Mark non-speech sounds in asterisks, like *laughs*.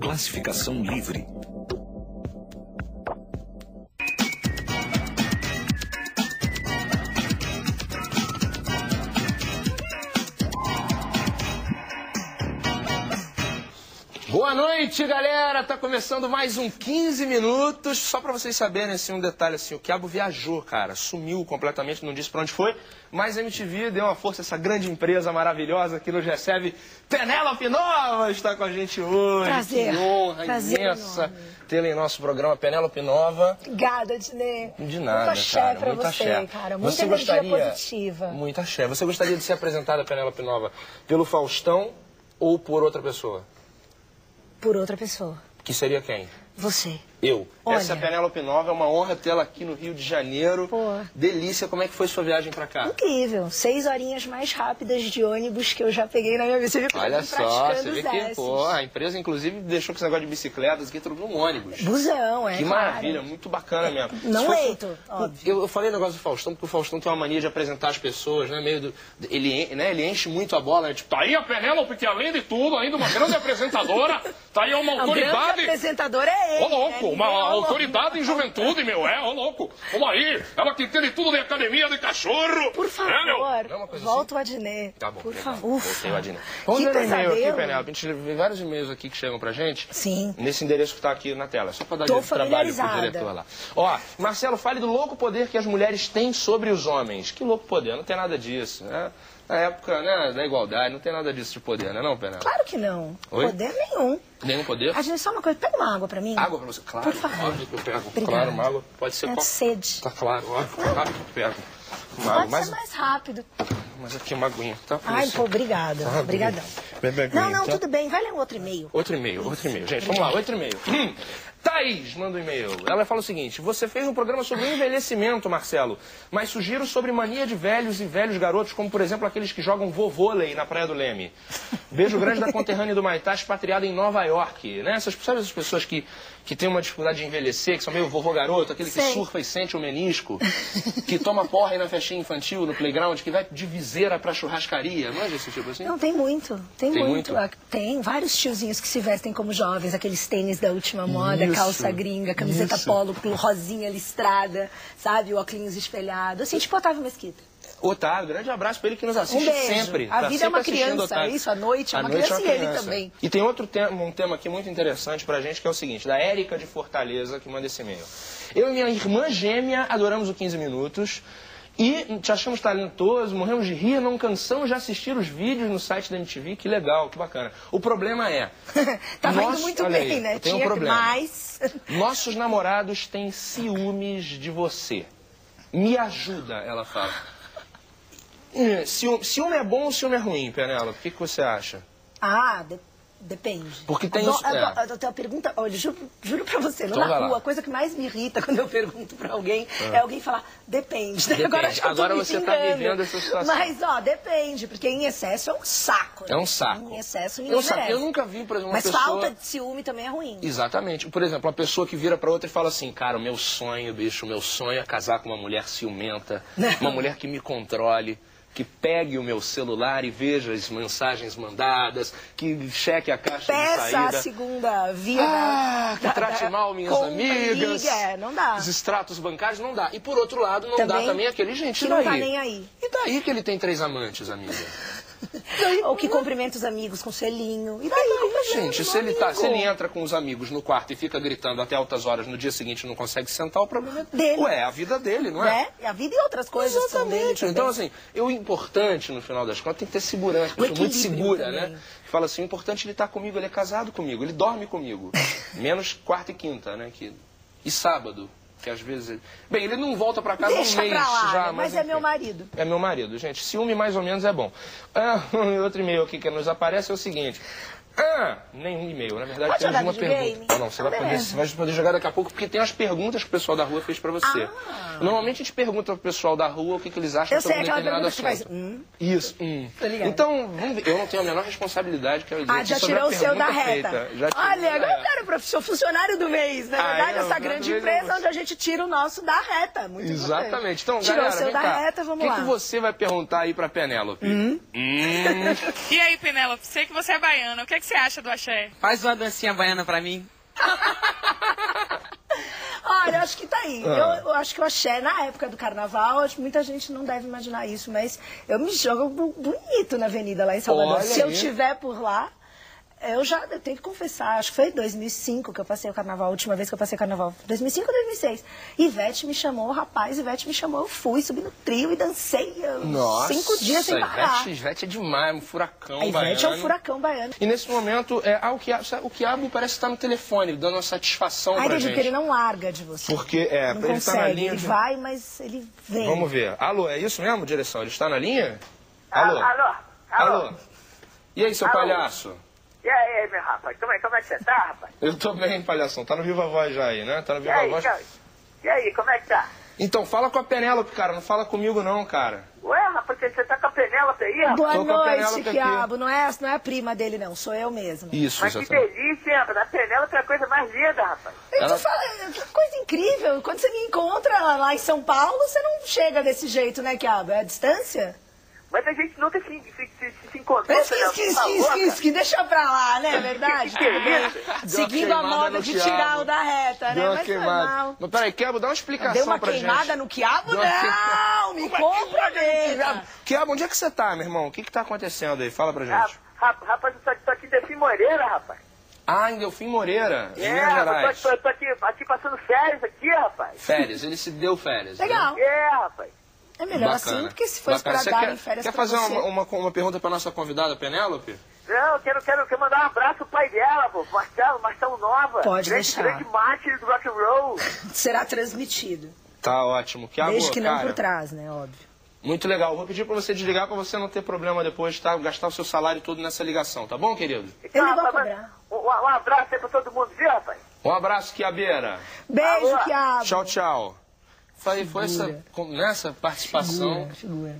Classificação livre. Boa noite, galera! Tá começando mais um 15 minutos. Só pra vocês saberem, assim, um detalhe, assim, o Quiabo viajou, cara. Sumiu completamente, não disse pra onde foi. Mas a MTV deu uma força, essa grande empresa maravilhosa que nos recebe. Penélope Nova está com a gente hoje. Prazer. Que honra Prazer imensa tê-la em nosso programa. Penélope Nova. Obrigada, Dinê. De nada, Muito cara. pra Muita você, axé. cara. Muita Você energia gostaria... positiva. Muita axé. Você gostaria de ser apresentada, Penélope Nova, pelo Faustão ou por outra pessoa? Por outra pessoa. Que seria quem? Você. Eu. Olha. Essa é a Penélope Nova, é uma honra tê-la aqui no Rio de Janeiro. Pô. Delícia, como é que foi sua viagem pra cá? Incrível. Seis horinhas mais rápidas de ônibus que eu já peguei na minha vida. Você viu Olha só, você vê que pô, a empresa inclusive deixou com esse negócio de bicicletas aqui, tudo no ônibus. Busão, é Que claro. maravilha, muito bacana mesmo. Não Se fosse- leito, óbvio. Eu, eu falei o negócio do Faustão, porque o Faustão tem uma mania de apresentar as pessoas, né? Meio do, ele, né, ele enche muito a bola, né? Tipo, Tá aí a Penélope, que além de tudo, ainda uma grande apresentadora, tá aí uma A grande autoridade. apresentadora é ele. Ô louco, né? Uma autoridade em juventude, meu, é, ô louco. Vamos aí, ela que entende tudo de academia de cachorro. Por favor, é uma coisa volta o Adnê. Tá bom, Por favor. Voltei, Ufa. Adina. Vamos ler o e-mail aqui. Penélope. A gente vê vários e-mails aqui que chegam pra gente. Sim. Nesse endereço que tá aqui na tela. Só pra dar Tô de trabalho pro diretor lá. Ó, Marcelo, fale do louco poder que as mulheres têm sobre os homens. Que louco poder? Não tem nada disso, né? Na época né, da igualdade, não tem nada disso de poder, né, não, Penélope? Claro que não. Oi? Poder nenhum. Nenhum poder? Adnê, só uma coisa. Pega uma água pra mim. Água pra você? Claro, Por favor. óbvio que eu pego. Obrigada. Claro, uma água. Pode ser É de sede. Tá claro, óbvio. Claro que eu pego. Uma água, Pode mais, ser mais rápido. mas aqui uma aguinha, tá? Pra Ai, você. pô, obrigada. Ah, Obrigadão. Bebe aguinha, Não, não, tá? tudo bem. Vai ler um outro e-mail. Outro e-mail, outro e-mail. Gente, vamos lá, outro e-mail. Hum. Thaís manda um e-mail. Ela fala o seguinte: Você fez um programa sobre envelhecimento, Marcelo, mas sugiro sobre mania de velhos e velhos garotos, como por exemplo aqueles que jogam vovôlei na Praia do Leme. Beijo grande da conterrânea do Maitá, expatriada em Nova York. Né? Essas, sabe essas pessoas que, que têm uma dificuldade de envelhecer, que são meio vovô garoto, aquele que Sei. surfa e sente o menisco, que toma porra aí na festinha infantil, no playground, que vai de viseira pra churrascaria. Manja esse tipo assim? Não, tem muito. Tem, Tem muito. muito? Tem vários tiozinhos que se vestem como jovens, aqueles tênis da última moda, Isso, calça gringa, camiseta isso. polo, com rosinha listrada, sabe? O óculos espelhado. Assim, tipo Otávio Mesquita. Otávio, grande abraço pra ele que nos assiste Um sempre. A Tá vida é uma sempre assistindo, criança, Otávio. isso, a noite é A uma noite criança e ele também. E tem outro tema, um tema aqui muito interessante pra gente, que é o seguinte, da Érica de Fortaleza, que manda esse e-mail. Eu e minha irmã gêmea adoramos o 15 Minutos e te achamos talentoso, morremos de rir, não cansamos de assistir os vídeos no site da MTV, que legal, que bacana. O problema é... *laughs* Tava nós- indo muito bem, aí, né? Tem um Tinha problema. mais. *laughs* Nossos namorados têm ciúmes de você. Me ajuda, ela fala. Hum, Ciúme, ciúme é bom ou ciúme é ruim, Penela? O que, que você acha? Ah, de- depende. Porque tem Adoro- isso- é. adoro- Eu tenho uma pergunta, olha, juro, juro pra você, Então lá na rua, a coisa que mais me irrita quando eu pergunto pra alguém é alguém falar, depende. *laughs* Depende. Agora, Agora você tá vivendo essa situação. Mas, ó, depende, porque em excesso é um saco. É um né? saco. Em excesso ninguém Eu, sa- merece. eu nunca vi, por exemplo, uma Mas pessoa... falta de ciúme também é ruim. Exatamente. Por exemplo, uma pessoa que vira pra outra e fala assim, cara, o meu sonho, bicho, o meu sonho é casar com uma mulher ciumenta, *laughs* uma mulher que me controle, que pegue o meu celular e veja as mensagens mandadas, que cheque a caixa de Peça saída. a segunda via Ah, da, que trate mal minhas amigas. É, não dá. Os extratos bancários não dá. E por outro lado, não dá Também também aquele gente que e não daí? tá nem aí. E daí que ele tem três amantes, amiga? *laughs* Ou que cumprimenta os amigos com selinho. E daí? Gente, se ele, tá, se ele entra com os amigos no quarto e fica gritando até altas horas no dia seguinte não consegue sentar, o problema é Dele. Ué, é a vida dele, não é? Né? E a vida e outras coisas Exatamente. Então, assim, o importante, no final das contas, tem que ter segurança. O Pessoa muito segura, também. né? Fala assim, o importante é ele estar comigo, ele é casado comigo, ele dorme comigo. *laughs* Menos quarta e quinta, né? Que... E sábado, que às vezes... Bem, ele não volta pra casa Deixa um mês lá, já, né? mas é enfim. meu marido. É meu marido, gente. Ciúme mais ou menos é bom. Ah, *laughs* outro e-mail aqui que nos aparece é o seguinte. Ah, nenhum e-mail. Na verdade, Pode temos jogar uma pergunta. Não, não, você vai, Então, poder, você vai poder jogar daqui a pouco, porque tem as perguntas que o pessoal da rua fez pra você. Ah. Normalmente a gente pergunta pro pessoal da rua o que, que eles acham Eu sei, sobre um aquela determinado assunto. faz, hum? Isso, hum. Então, vamos ver. Eu não tenho a menor responsabilidade, quero dizer, Ah, já tirou o seu da reta. feita. Já tirei Olha, agora eu reta. quero professor funcionário do mês. Na Ah, verdade, é, essa grande empresa não. onde a gente tira o nosso da reta. Muito Exatamente. importante. Então, Tirou galera, o seu vem da cá. reta, vamos O lá. que, que você vai perguntar aí pra Penélope? Hum? *laughs* E aí, Penélope, sei que você é baiana. O que, é que que você acha do axé? Faz uma dancinha baiana pra mim. *laughs* Olha, eu acho que tá aí. Ah. Eu, eu acho que o axé, na época do carnaval, acho que muita gente não deve imaginar isso, mas eu me jogo bonito na avenida lá em Salvador. Olha Se eu aí. tiver por lá, eu já eu tenho que confessar, acho que foi em 2005 que eu passei o carnaval, a última vez que eu passei o carnaval. 2005 ou 2006. Ivete me chamou, rapaz, Ivete me chamou, eu fui, subi no trio e dancei Nossa, cinco dias sem parar. Ivete, Ivete é demais, um furacão A Ivete é um baiano. furacão baiano. E nesse momento, é, ah, o, Quiabo, o Quiabo parece estar no telefone, dando uma satisfação Ai, pra gente. porque ele não larga de você. Porque, é, não ele consegue, tá na linha ele de- vai, mas ele vem. Vamos ver. Alô, é isso mesmo, direção? Ele está na linha? Alô? Alô? Alô? Alô? E aí, seu Alô? palhaço? E aí, meu rapaz? Como é, como é que você tá, rapaz? Eu tô bem, palhação. Tá no Viva Voz já aí, né? Tá no E Viva aí, Voz. cara? E aí, como é que tá? Então, fala com a Penélope, cara. Não fala comigo, não, cara. Ué, rapaz, você tá com a Penélope aí, rapaz? Boa noite. Quiabo. Não é, não é a prima dele, não. Sou eu mesma. Isso, Mas que exatamente. delícia, hein, rapaz? A Penélope é a coisa mais linda, rapaz. Eu Ela- tô falando, que coisa incrível. Quando você me encontra lá em São Paulo, você não chega desse jeito, né, Quiabo? É a distância? Mas a gente nunca se, se, se, se encontrou, Mas que, Penélope, que, por favor, que, que, cara. que, deixa pra lá, né? É verdade? Seguindo a moda de quiabo. tirar o da reta, né? Deu uma Mas foi queimada. mal. Mas peraí, Quiabo, dá uma explicação Deu uma pra queimada gente. no quiabo? Deu Não, me comprometa. Quiabo, onde é que você tá, meu irmão? O que que tá acontecendo aí? Fala pra gente. rap- Rapaz, eu tô, aqui em Delfim Moreira, rapaz. Ah, em Delfim Moreira, em É, Minas rapaz, Gerais. tô, tô, tô aqui, aqui passando férias aqui, rapaz. Férias, ele se deu férias. né? Legal. É, rapaz. É melhor Bacana. assim, porque se fosse Você dar quer, em férias Quer fazer você... uma, uma, uma pergunta pra nossa convidada, Penélope? Não, eu quero, quero, quero mandar um abraço pro pai dela, pô. Marcelo, Marcelo Nova. Pode grande, deixar. Grande mártir do rock and roll. *laughs* Será transmitido. Tá ótimo. Quiabo, Desde que não cara, por trás, né? Óbvio. Muito legal. Vou pedir pra você desligar pra você não ter problema depois, tá? Gastar o seu salário todo nessa ligação, tá bom, querido? Ele não rapaz, cobrar. Um, um abraço aí pra todo mundo, viu, rapaz? Um abraço, Quiabeira. Beijo? Quiabo. Tchau, tchau. Foi, foi essa, nessa participação. Figura, figura.